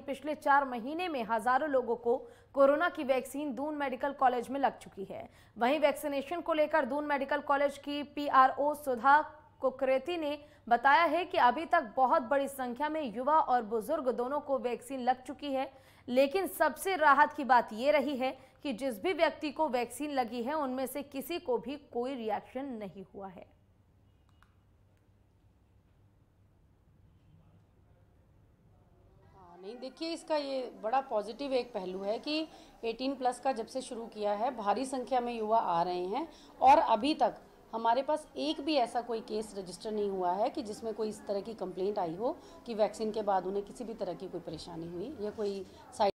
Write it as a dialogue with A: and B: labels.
A: पिछले चार महीने में हज़ारों लोगों को कोरोना की वैक्सीन दून मेडिकल कॉलेज में लग चुकी है। वहीं वैक्सीनेशन को लेकर दून मेडिकल कॉलेज की पीआरओ सुधा कुकरेती ने बताया है कि अभी तक बहुत बड़ी संख्या में युवा और बुज़ुर्ग दोनों को वैक्सीन लग चुकी है। लेकिन सबसे राहत की बात यह रही है कि जिस भी व्यक्ति को वैक्सीन लगी है उनमें से किसी को भी कोई रिएक्शन नहीं हुआ है
B: हाँ, नहीं, देखिए इसका ये बड़ा पॉजिटिव एक पहलू है कि 18 प्लस का जब से शुरू किया है, भारी संख्या में युवा आ रहे हैं और अभी तक हमारे पास एक भी ऐसा कोई केस रजिस्टर नहीं हुआ है कि जिसमें कोई इस तरह की कंप्लेंट आई हो कि वैक्सीन के बाद उन्हें किसी भी तरह की कोई परेशानी हुई या कोई साइड